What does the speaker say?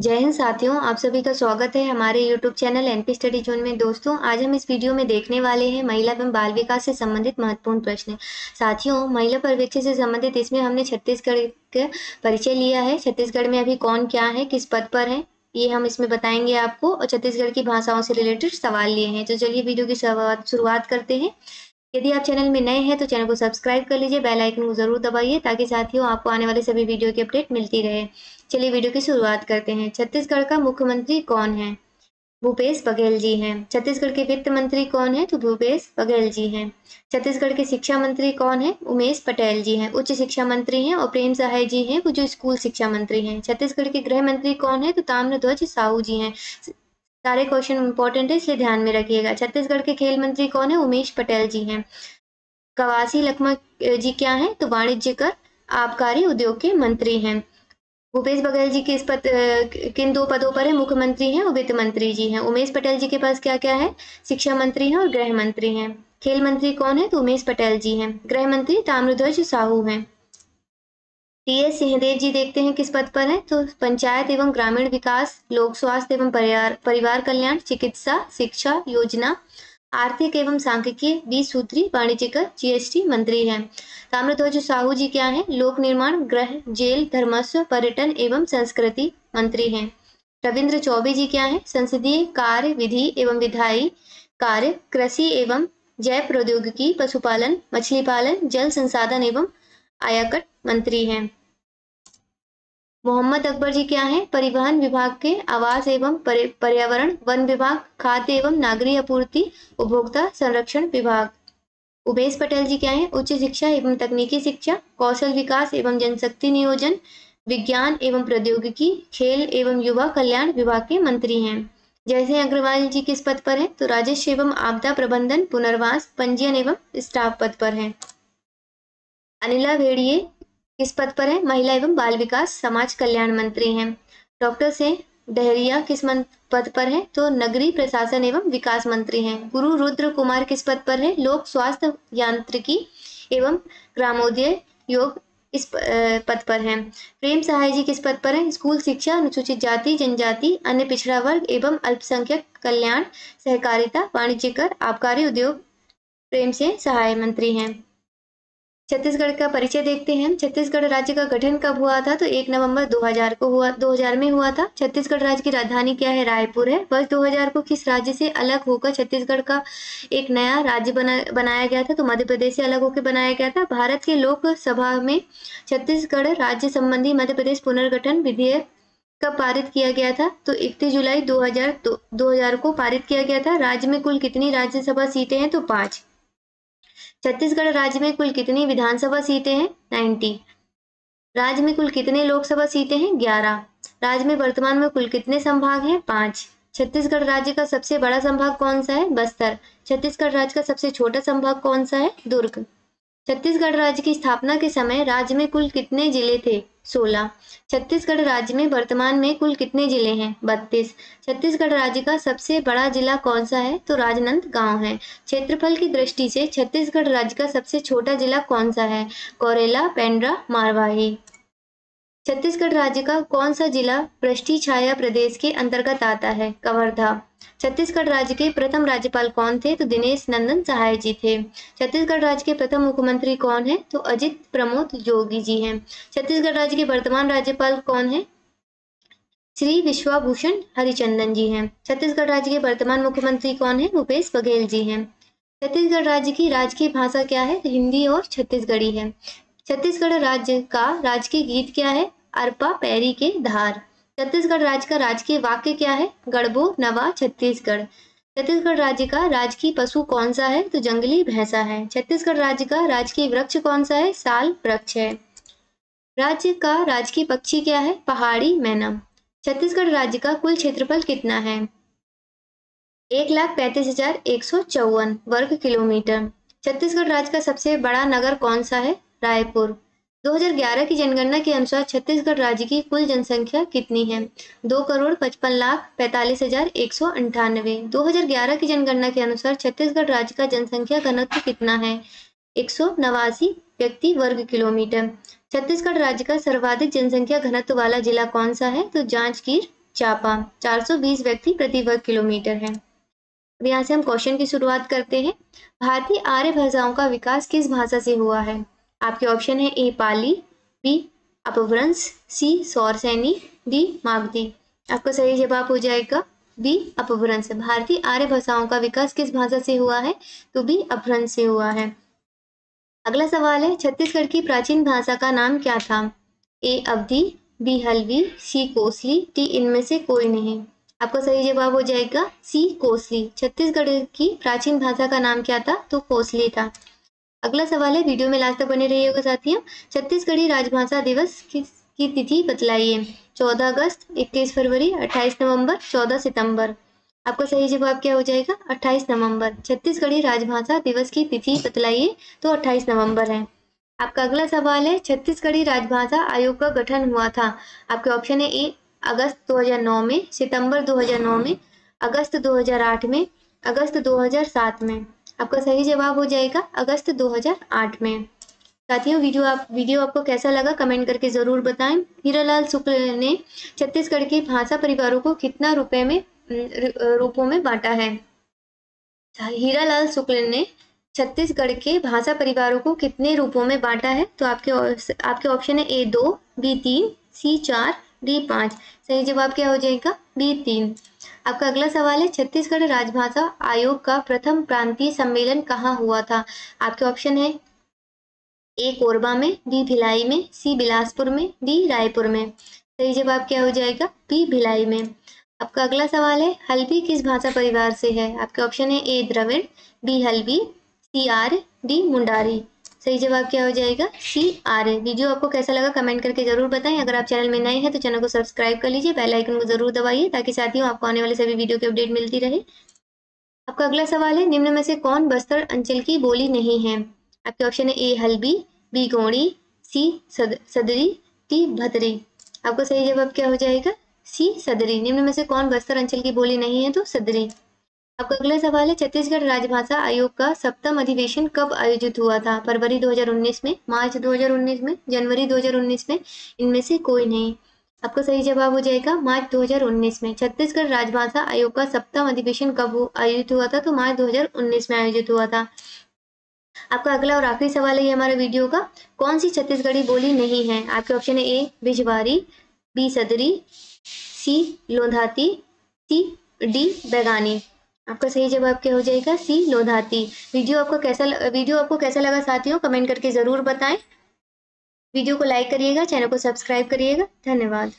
जय हिंद साथियों, आप सभी का स्वागत है हमारे YouTube channel NP study zone में। दोस्तों, आज हम इस वीडियो में देखने वाले हैं महिला एवं बाल विकास से संबंधित महत्वपूर्ण प्रश्न। साथियों, महिला पर्यवेक्षक से संबंधित इसमें हमने छत्तीसगढ़ का परिचय लिया है। छत्तीसगढ़ में अभी कौन क्या है, किस पद पर है, ये हम इसमें बताएँगे आपको। और छत्तीसगढ़ की भाषाओं से रिलेटेड सवाल लिए हैं। तो चलिए वीडियो की शुरुआत करते हैं। यदि आप चैनल में नए हैं तो चैनल को सब्सक्राइब कर लीजिए, बेल आइकन को ज़रूर दबाइए, ताकि साथियों, आपको आने वाले सभी वीडियो की अपडेट मिलती रहे। चलिए वीडियो की शुरुआत करते हैं। छत्तीसगढ़ का मुख्यमंत्री कौन है? भूपेश बघेल जी हैं। छत्तीसगढ़ के वित्त मंत्री कौन है? तो भूपेश बघेल जी हैं। छत्तीसगढ़ के शिक्षा मंत्री कौन है? उमेश पटेल जी हैं। उच्च शिक्षा मंत्री हैं और प्रेम सहाय जी हैं, वो जो स्कूल शिक्षा मंत्री हैं। छत्तीसगढ़ के गृह मंत्री कौन है? तो ताम्रध्वज साहू जी हैं। सारे क्वेश्चन इंपॉर्टेंट है, इसलिए ध्यान में रखिएगा। छत्तीसगढ़ के खेल मंत्री कौन है? उमेश पटेल जी हैं। कवासी लखमा जी क्या हैं? तो वाणिज्य कर आबकारी उद्योग के मंत्री हैं। भूपेश बघेल जी किस पद किन दो पदों पर है? मुख्यमंत्री हैं और वित्त मंत्री जी हैं। उमेश पटेल जी के पास क्या क्या है? शिक्षा मंत्री हैं और गृह मंत्री हैं। खेल मंत्री कौन है? तो उमेश पटेल जी हैं। गृह मंत्री ताम्रध्वज साहू हैं। एस सिंहदेव जी देखते हैं किस पद पर है? तो पंचायत एवं ग्रामीण विकास, लोक स्वास्थ्य एवं परिवार कल्याण, चिकित्सा, शिक्षा, योजना, आर्थिक एवं सांख्यिकीय बीस सूत्री वाणिज्यिक जीएसटी मंत्री हैं। ताम्रध्वज साहू जी क्या हैं? लोक निर्माण गृह जेल, धर्मस्व, पर्यटन एवं संस्कृति मंत्री हैं। रविंद्र चौबे जी क्या हैं? संसदीय कार्य, विधि एवं विधायी कार्य, कृषि एवं जैव प्रौद्योगिकी, पशुपालन, मछली पालन, जल संसाधन एवं आयाकट मंत्री हैं। मोहम्मद अकबर जी क्या है? परिवहन विभाग के आवास एवं पर्यावरण वन विभाग, खाद्य एवं नागरिक आपूर्ति उपभोक्ता संरक्षण विभाग। उमेश पटेल जी क्या हैं? उच्च शिक्षा एवं तकनीकी शिक्षा, कौशल विकास एवं जनशक्ति नियोजन, विज्ञान एवं प्रौद्योगिकी, खेल एवं युवा कल्याण विभाग के मंत्री हैं। जैसे अग्रवाल जी किस पद पर हैं? तो राजस्व एवं आपदा प्रबंधन, पुनर्वास, पंजीयन एवं स्टाफ पद पर हैं। अनिला भेड़िए किस पद पर है? महिला एवं बाल विकास, समाज कल्याण मंत्री हैं। डॉक्टर से डहरिया किस पद पर है? तो नगरीय प्रशासन एवं विकास मंत्री हैं। गुरु रुद्र कुमार किस पद पर है? लोक स्वास्थ्य यांत्रिकी एवं ग्रामोदय योग इस पद पर हैं। प्रेम सहाय जी किस पद पर हैं? स्कूल शिक्षा, अनुसूचित जाति, जनजाति, अन्य पिछड़ा वर्ग एवं अल्पसंख्यक कल्याण, सहकारिता वाणिज्य कर आबकारी उद्योग, प्रेम से सहाय मंत्री हैं। छत्तीसगढ़ का परिचय देखते हैं छत्तीसगढ़ राज्य का गठन कब हुआ था? तो एक नवंबर 2000 को हुआ 2000 में हुआ था। छत्तीसगढ़ राज्य की राजधानी क्या है? रायपुर है। वर्ष 2000 को किस राज्य से अलग होकर छत्तीसगढ़ का एक नया राज्य बना, बनाया गया था? तो मध्य प्रदेश से अलग होकर बनाया गया था। भारत के लोकसभा में छत्तीसगढ़ राज्य संबंधी मध्य प्रदेश पुनर्गठन विधेयक कब पारित किया गया था? तो इकतीस जुलाई 2000 2000 को पारित किया गया था। राज्य में कुल कितनी राज्यसभा सीटें हैं? तो पाँच। छत्तीसगढ़ राज्य में कुल कितनी विधानसभा सीटें हैं? नाइन्टी राज्य में कुल कितने लोकसभा सीटें हैं? ग्यारह। राज्य में वर्तमान में कुल कितने संभाग हैं? पाँच। छत्तीसगढ़ राज्य का सबसे बड़ा संभाग कौन सा है? बस्तर। छत्तीसगढ़ राज्य का सबसे छोटा संभाग कौन सा है? दुर्ग। छत्तीसगढ़ राज्य की स्थापना के समय राज्य में कुल कितने ज़िले थे? सोलह। छत्तीसगढ़ राज्य में वर्तमान में कुल कितने ज़िले हैं? बत्तीस। छत्तीसगढ़ राज्य का सबसे बड़ा जिला कौन सा है? तो राजनंद गाँव है। क्षेत्रफल की दृष्टि से छत्तीसगढ़ राज्य का सबसे छोटा जिला कौन सा है? कोरेला, पेंड्रा, मारवाही। छत्तीसगढ़ राज्य का कौन सा जिला पृष्ठी छाया प्रदेश के अंतर्गत आता है? कवर्धा। छत्तीसगढ़ राज्य के प्रथम राज्यपाल कौन थे? तो दिनेश नंदन सहाय जी थे। छत्तीसगढ़ राज्य के प्रथम मुख्यमंत्री कौन है? तो अजित प्रमोद जोगी जी हैं। छत्तीसगढ़ राज्य के वर्तमान राज्यपाल कौन है? श्री विश्वाभूषण हरिचंदन जी हैं। छत्तीसगढ़ राज्य के वर्तमान मुख्यमंत्री कौन है? भूपेश बघेल जी हैं। छत्तीसगढ़ राज्य की राजकीय भाषा क्या है? हिंदी और छत्तीसगढ़ी है। छत्तीसगढ़ राज्य का राजकीय गीत क्या है? अरपा पैरी के धार। छत्तीसगढ़ राज्य का राजकीय वाक्य क्या है? गढ़बो नवा छत्तीसगढ़। छत्तीसगढ़ राज्य का राजकीय पशु कौन सा है? तो जंगली भैंसा है। छत्तीसगढ़ राज्य का राजकीय वृक्ष कौन सा है? साल वृक्ष है। राज्य का राजकीय पक्षी क्या है? पहाड़ी मैना छत्तीसगढ़ राज्य का कुल क्षेत्रफल कितना है? एक लाख पैंतीस हज़ार एक सौ चौवन वर्ग किलोमीटर। छत्तीसगढ़ राज्य का सबसे बड़ा नगर कौन सा है? रायपुर। 2011 की जनगणना के अनुसार छत्तीसगढ़ राज्य की कुल जनसंख्या कितनी है? दो करोड़ पचपन लाख पैंतालीस हज़ार एक सौ अंठानवे। दो हज़ार ग्यारह की जनगणना के अनुसार छत्तीसगढ़ राज्य का जनसंख्या घनत्व कितना है? एक सौ नवासी व्यक्ति वर्ग किलोमीटर। छत्तीसगढ़ राज्य का सर्वाधिक जनसंख्या घनत्व वाला जिला कौन सा है? तो जांजगीर चापा 420 व्यक्ति प्रति वर्ग किलोमीटर है। अब यहाँ से हम क्वेश्चन की शुरुआत करते हैं। भारतीय आर्य भाषाओं का विकास किस भाषा से हुआ है? आपके ऑप्शन है A Pali B Apabhramsha C Shauraseni D Magadhi. आपका सही जवाब हो जाएगा बी अपभ्रंश। भारतीय आर्य भाषाओं का विकास किस भाषा से हुआ है? तो बी अपभ्रंश से हुआ है। अगला सवाल है, छत्तीसगढ़ की प्राचीन भाषा का नाम क्या था? A Awadhi B Halbi C Kosali D इनमें से कोई नहीं। आपका सही जवाब हो जाएगा सी कोसली। छत्तीसगढ़ की प्राचीन भाषा का नाम क्या था? तो कोसली था। अगला सवाल है वीडियो में लास्ट तक बने रहिएगा साथियों। छत्तीसगढ़ी राजभाषा दिवस की, की तिथि बतलाइए? चौदह अगस्त इक्कीस फरवरी अट्ठाईस नवंबर चौदह सितंबर। आपका सही जवाब क्या हो जाएगा? 28 नवंबर। छत्तीसगढ़ी राजभाषा दिवस की तिथि बतलाइए तो 28 नवंबर है। आपका अगला सवाल है छत्तीसगढ़ी राजभाषा आयोग का गठन हुआ था। आपके ऑप्शन है ए अगस्त 2009 में सितंबर 2009 में अगस्त 2008 में अगस्त 2007 में। आपका सही जवाब हो जाएगा अगस्त 2008 में। साथियों, वीडियो आप, वीडियो आपको कैसा लगा कमेंट करके ज़रूर बताएँ। हीरालाल शुक्ल ने छत्तीसगढ़ के भाषा परिवारों को कितना रुपए में रूपों में बांटा है? हीरालाल शुक्ल ने छत्तीसगढ़ के भाषा परिवारों को कितने रूपों में बांटा है? तो आपके आपके ऑप्शन है ए दो, बी तीन, सी चार डी पाँच। सही जवाब क्या हो जाएगा? बी तीन। आपका अगला सवाल है, छत्तीसगढ़ राजभाषा आयोग का प्रथम प्रांतीय सम्मेलन कहाँ हुआ था? आपके ऑप्शन है, ए कोरबा में, बी भिलाई में, सी बिलासपुर में, डी रायपुर में। सही जवाब क्या हो जाएगा? बी भिलाई में। आपका अगला सवाल है हल्बी किस भाषा परिवार से है? आपके ऑप्शन है, A Dravid, B Halbi C are D Mundari. सही जवाब क्या हो जाएगा? सी आर ए वीडियो आपको कैसा लगा कमेंट करके ज़रूर बताएँ। अगर आप चैनल में नए हैं तो चैनल को सब्सक्राइब कर लीजिए। बेल आइकन को ज़रूर दबाइए ताकि साथियों आपको आने वाले सभी वीडियो की अपडेट मिलती रहे। आपका अगला सवाल है निम्न में से कौन बस्तर अंचल की बोली नहीं है? आपके ऑप्शन है ए हल्बी बी गोड़ी सी सद, सदरी टी भदरी। आपका सही जवाब क्या हो जाएगा? सी सदरी। निम्न में से कौन बस्तर अंचल की बोली नहीं है तो सदरी। आपका अगला सवाल है, छत्तीसगढ़ राजभाषा आयोग का सप्तम अधिवेशन कब आयोजित हुआ था? फरवरी 2019 में, मार्च 2019 में, जनवरी 2019 में, इनमें से कोई नहीं। आपका सही जवाब हो जाएगा, मार्च 2019 में। छत्तीसगढ़ राजभाषा आयोग का सप्तम अधिवेशन कब आयोजित हुआ था? तो मार्च 2019 में आयोजित हुआ था। आपका अगला और आखिरी सवाल है हमारे वीडियो का, कौन सी छत्तीसगढ़ी बोली नहीं है? आपके ऑप्शन है ए बिजवारी बी, सदरी, सी, लोधाती, सी, डी, बैगानी। आपका सही जवाब क्या हो जाएगा सी लोधाती वीडियो आपको कैसा वीडियो आपको कैसा लगा साथियों, कमेंट करके ज़रूर बताएँ। वीडियो को लाइक करिएगा, चैनल को सब्सक्राइब करिएगा। धन्यवाद।